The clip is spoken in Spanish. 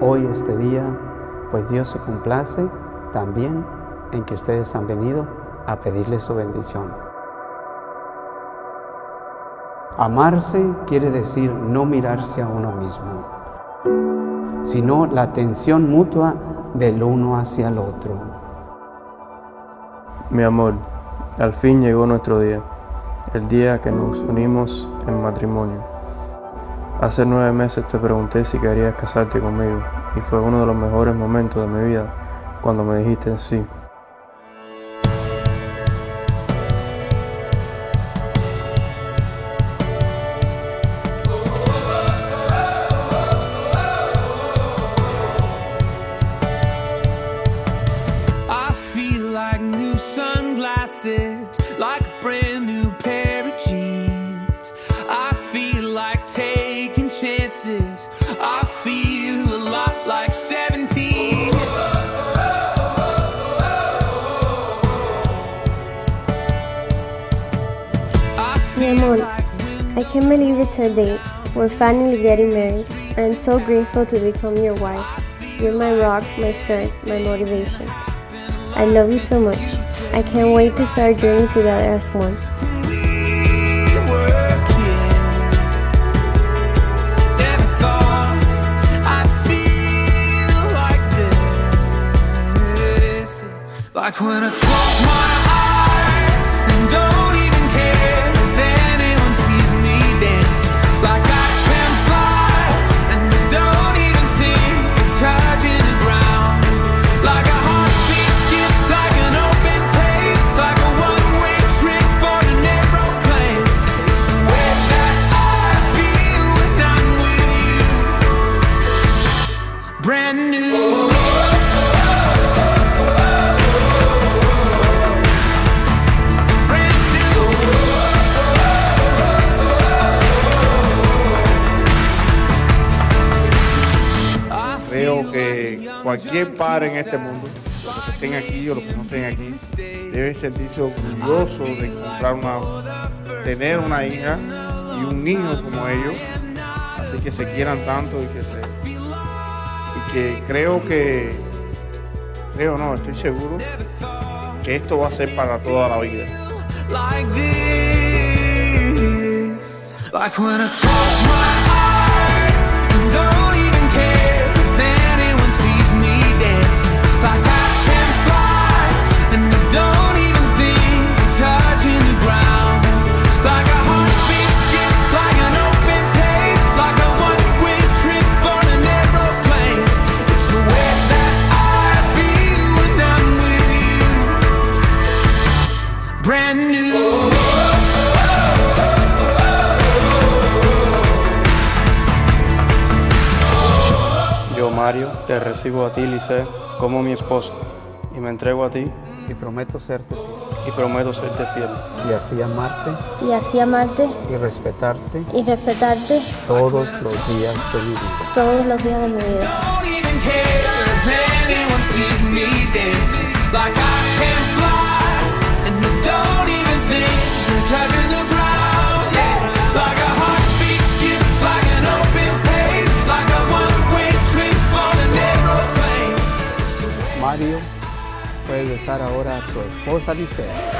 hoy, este día, pues Dios se complace también en que ustedes han venido a pedirle su bendición. Amarse quiere decir no mirarse a uno mismo, sino la atención mutua del uno hacia el otro. Mi amor, al fin llegó nuestro día, el día que nos unimos en matrimonio. Hace nueve meses te pregunté si querías casarte conmigo y fue uno de los mejores momentos de mi vida cuando me dijiste sí. Like taking chances. I feel a lot like 17. I Mi feel amor, like when I can't believe it's our date. We're finally getting married. I'm so grateful to become your wife. You're my rock, my strength, my motivation. I love you so much. I can't wait to start our journey together as one. When I Que cualquier padre en este mundo, los que estén aquí o los que no estén aquí, debe sentirse orgulloso de encontrar una, tener una hija y un niño como ellos, así que se quieran tanto y que se, y que creo que, creo no, estoy seguro que esto va a ser para toda la vida. Mario, te recibo a ti, Lice, como mi esposo, y me entrego a ti. Y prometo serte fiel, y prometo serte fiel. y así amarte. Y así amarte. Y respetarte. Y respetarte. Todos los días de mi vida. todos los días de mi vida. Puedes besar ahora a tu esposa Licea. ¿eh?